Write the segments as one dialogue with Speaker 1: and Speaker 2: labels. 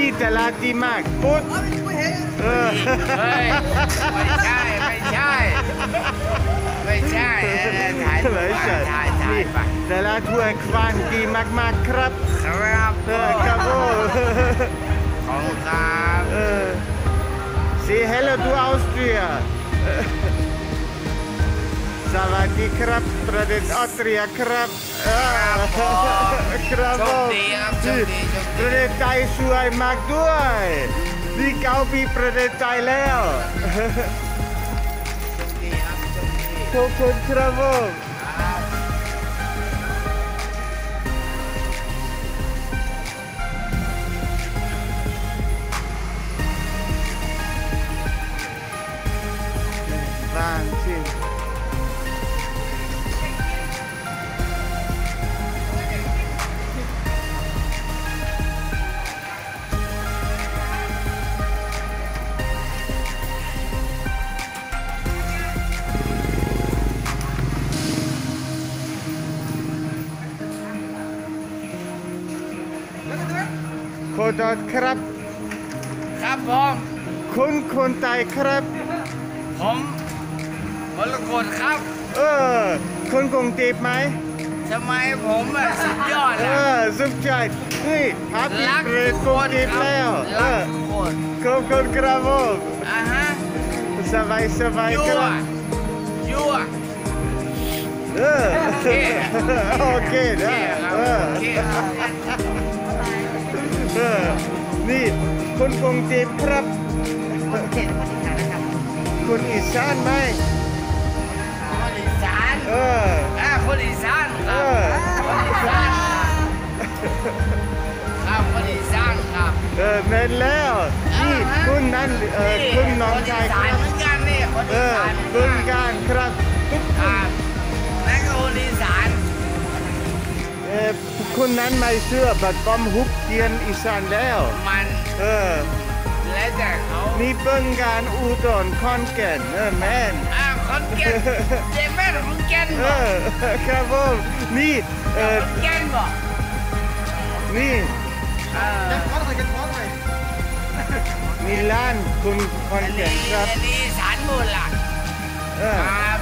Speaker 1: บเออครับ
Speaker 2: มาคนนี้ใครคนนี้
Speaker 1: เออเออนี่
Speaker 3: ระวังรถในรถ
Speaker 1: เออดีมากครับ
Speaker 3: ครับ
Speaker 1: เออครับผมนี่ตลาดดีมากปุ๊ดเออ
Speaker 3: เฮ้ยไม่ใช่ ไม่ใช่ ไม่ใช่เออถ่ายรูป
Speaker 1: ไม่
Speaker 3: มา
Speaker 1: ใช่
Speaker 3: ถ่ายถ่าย
Speaker 1: นี่
Speaker 3: ไป
Speaker 1: ตลาดห้วยควางดีมากๆครับ
Speaker 3: ครับ
Speaker 1: เออครับผม
Speaker 3: ของครับ
Speaker 1: เออ Say hello to Austria สวัสดีครับประเทศออสเตรียครับเออ ครับ
Speaker 3: โช
Speaker 1: ผ
Speaker 3: ค
Speaker 1: ม
Speaker 3: ดีครับโชคดีโชค
Speaker 1: ป
Speaker 3: ดี
Speaker 1: ระเทศไทยสวยมากด้วยนี่เก้าปีประเทศไทยแล้ว
Speaker 3: โชคดีครับโชคดี
Speaker 1: ขอบคุณครับผม ขอโทษครับ
Speaker 3: ครับผม
Speaker 1: คุณคนไทยครับ
Speaker 3: ผมมรกตครับ
Speaker 1: เออคนกรุงเทพไหม
Speaker 3: ทำไมผมอะสุดยอด
Speaker 1: เอ
Speaker 3: อะ
Speaker 1: อสุดใจนี่ฮับ
Speaker 3: รัก
Speaker 1: เร
Speaker 3: ทุก
Speaker 1: ก
Speaker 3: ค
Speaker 1: รุง
Speaker 3: น
Speaker 1: เทพ
Speaker 3: ครับ
Speaker 1: แล้วเอ
Speaker 3: รัก
Speaker 1: อ
Speaker 3: ทุกคน
Speaker 1: ขอบคุณครับผม
Speaker 3: อ่าฮะ
Speaker 1: สบายสบาย
Speaker 3: ยั่
Speaker 1: ควรับ
Speaker 3: ยั่ว
Speaker 1: เออ
Speaker 3: โอเค
Speaker 1: โอเค
Speaker 3: โอเค
Speaker 1: นะครับเออ
Speaker 3: โอเคครับ
Speaker 1: คนกรุงเทพครับ คนอีสานไหม
Speaker 3: คนอีสาน
Speaker 1: เออ
Speaker 3: อ่าคนอีสานค
Speaker 1: เอ
Speaker 3: รับ
Speaker 1: อ
Speaker 3: คนอีสานครับคนอีสานครับ
Speaker 1: เออแม่นแล้ว นี่คุณนั้นเออคุณน้องชาย
Speaker 3: คนอี
Speaker 1: ค
Speaker 3: สาน
Speaker 1: รับ
Speaker 3: เหมือนกันนี่คน
Speaker 1: เอ
Speaker 3: อี
Speaker 1: อ
Speaker 3: สาน
Speaker 1: คุณการครับทุกค
Speaker 3: คนรับ คุ
Speaker 1: ณนั้นไม่เชื่อบัดปอมฮุบเกียนอีสานแล้ว
Speaker 3: มัน
Speaker 1: เออ
Speaker 3: และแต่เขา
Speaker 1: มีเปิ้งการอุดรคอนแก่นเออแม่น
Speaker 3: อ่าคนแก่นเจแม่นคนแก่น
Speaker 1: เอ
Speaker 3: บ่
Speaker 1: อครับผมนี่เออ
Speaker 3: คนแก่นบ่
Speaker 1: นี่
Speaker 3: เออ
Speaker 1: มีร้านคุณคอน
Speaker 3: อัน
Speaker 1: แก่
Speaker 3: นี้
Speaker 1: นครับ
Speaker 3: อันนี้สารมูลล่ะ
Speaker 1: เออ
Speaker 3: ครับ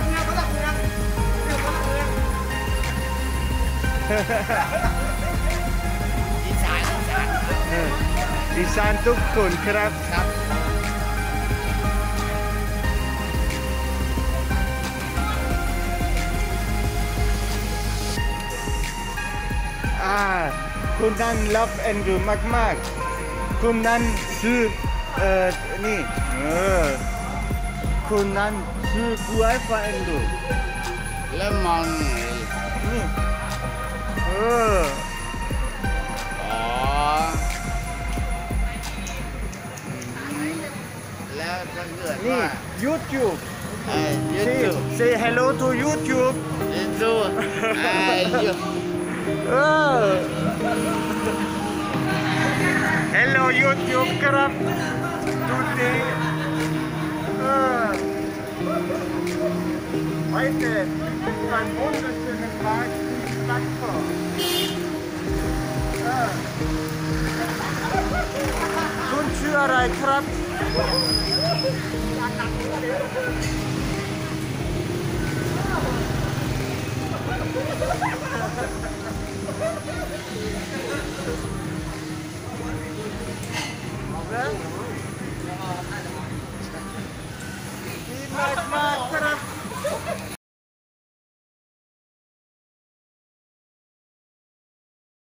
Speaker 3: อี อ
Speaker 1: ออีสานทุกคนครับ
Speaker 3: ครับ
Speaker 1: อ่าคุณนั้นรับเอ็นดูมากๆ คุณนั้นซื้อเอ่อนี่เออคุณนั้นซื้อกล้วยฟ้าเอ็นดู
Speaker 3: แล้วมองไง
Speaker 1: นี่เออ
Speaker 3: อ๋อ
Speaker 1: นี่
Speaker 3: ว่า
Speaker 1: YouTube
Speaker 3: เอ่อยู
Speaker 1: say
Speaker 3: ทูบ
Speaker 1: say hello to YouTube
Speaker 3: ยูทูบเอ่อยู
Speaker 1: เออ hello YouTube ครับดูดิเออ Heute ist ein wunderschöner Tag in Frankfurt. Ja. คุณชื่ออะไรครับ Be like my